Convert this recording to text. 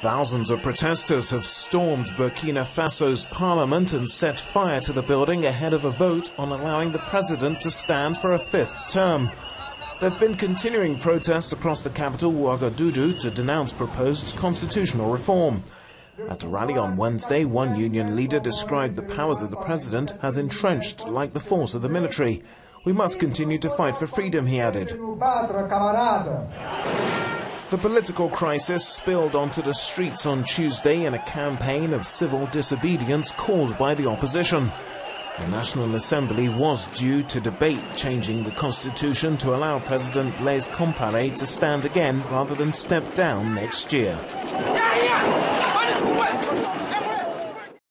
Thousands of protesters have stormed Burkina Faso's parliament and set fire to the building ahead of a vote on allowing the president to stand for a fifth term. There have been continuing protests across the capital, Ouagadougou, to denounce proposed constitutional reform. At a rally on Wednesday, one union leader described the powers of the president as entrenched like the force of the military. We must continue to fight for freedom, he added. The political crisis spilled onto the streets on Tuesday in a campaign of civil disobedience called by the opposition. The National Assembly was due to debate changing the constitution to allow President Blaise Compaoré to stand again rather than step down next year.